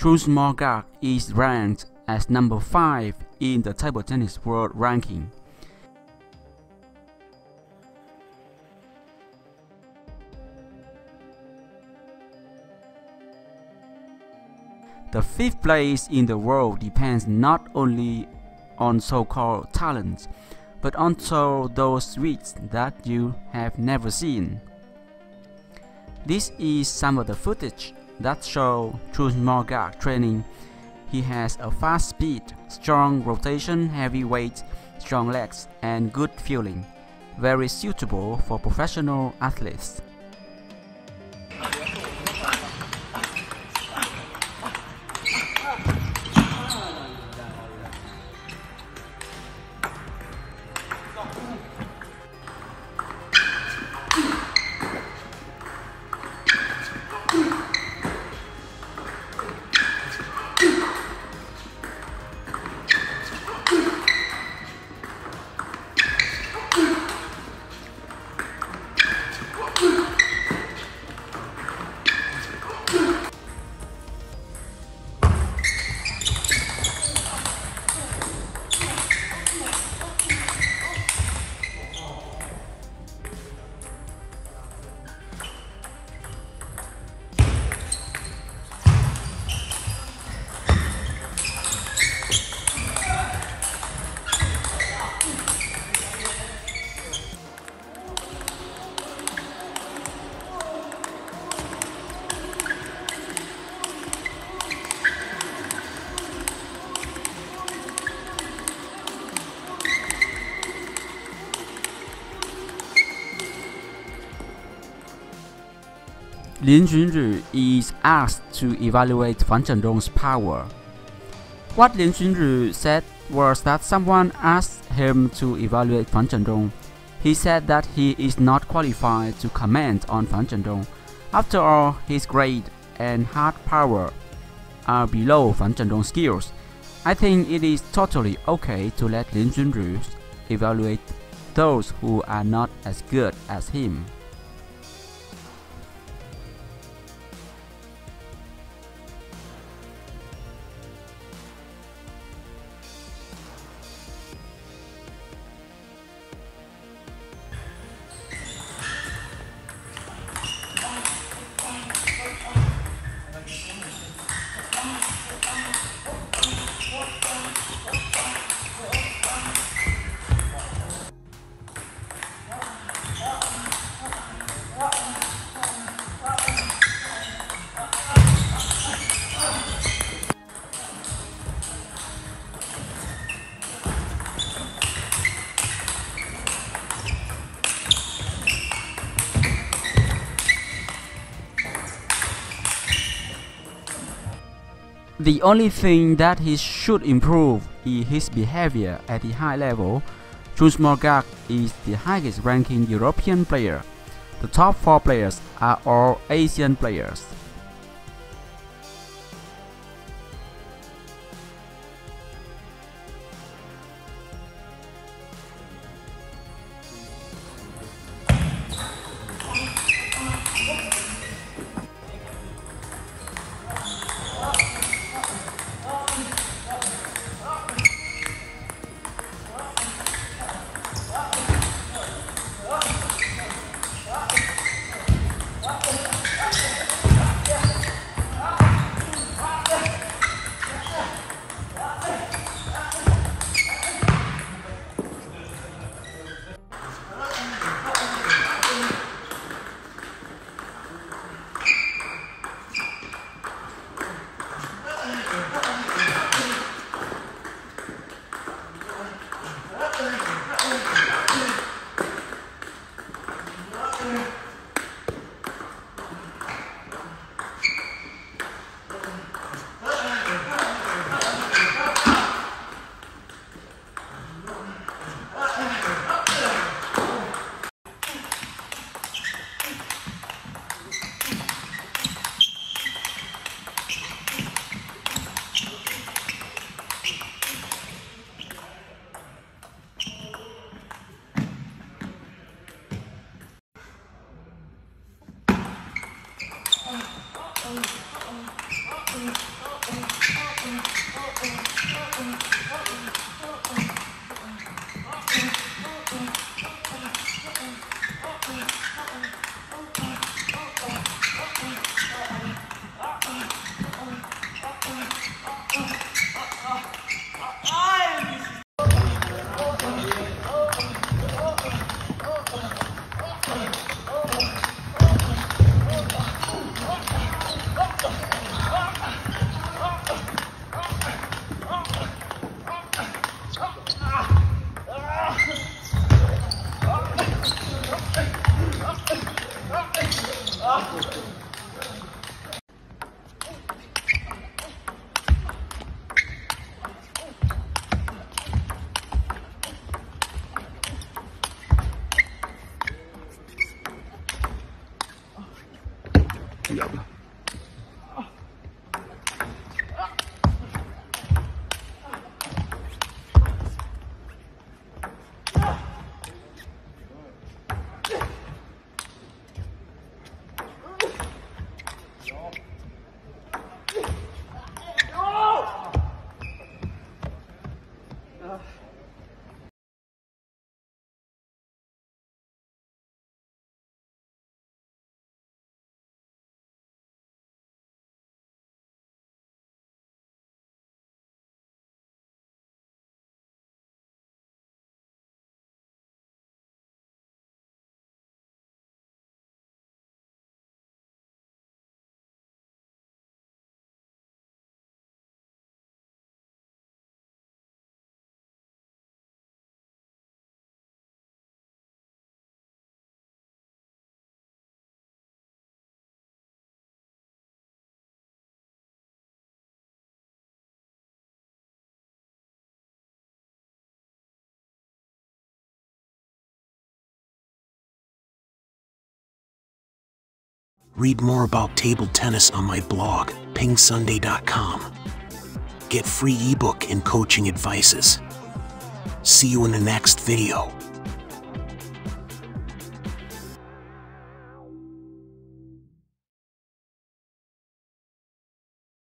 Truls Moregard is ranked as number 5 in the table tennis world ranking. The fifth place in the world depends not only on so-called talents, but also those feats that you have never seen. This is some of the footage that show Truls Moregard training. He has a fast speed, strong rotation, heavy weight, strong legs, and good feeling. Very suitable for professional athletes. Lin Junru is asked to evaluate Fan Zhendong's power. What Lin Junru said was that someone asked him to evaluate Fan Zhendong. He said that he is not qualified to comment on Fan Zhendong. After all, his grade and hard power are below Fan Zhendong's skills. I think it is totally okay to let Lin Junru evaluate those who are not as good as him. The only thing that he should improve is his behavior at the high level. Truls Moregard is the highest ranking European player. The top 4 players are all Asian players. Thank you. Ó. Ah. Read more about table tennis on my blog, pingsunday.com. Get free ebook and coaching advices. See you in the next video.